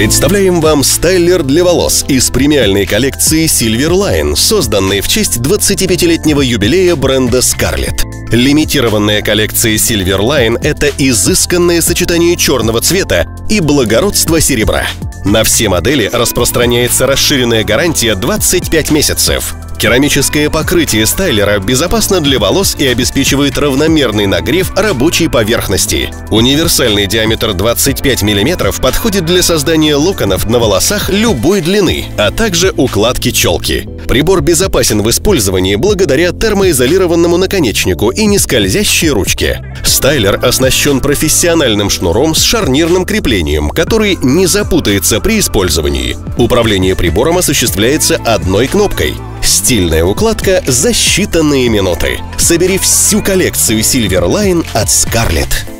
Представляем вам стайлер для волос из премиальной коллекции Silver Line, созданной в честь 25-летнего юбилея бренда Scarlett. Лимитированная коллекция Silver Line – это изысканное сочетание черного цвета и благородства серебра. На все модели распространяется расширенная гарантия 25 месяцев. Керамическое покрытие стайлера безопасно для волос и обеспечивает равномерный нагрев рабочей поверхности. Универсальный диаметр 25 мм подходит для создания локонов на волосах любой длины, а также укладки челки. Прибор безопасен в использовании благодаря термоизолированному наконечнику и нескользящей ручке. Стайлер оснащен профессиональным шнуром с шарнирным креплением, который не запутается при использовании. Управление прибором осуществляется одной кнопкой. Стильная укладка за считанные минуты. Собери всю коллекцию Silver Line от Scarlett.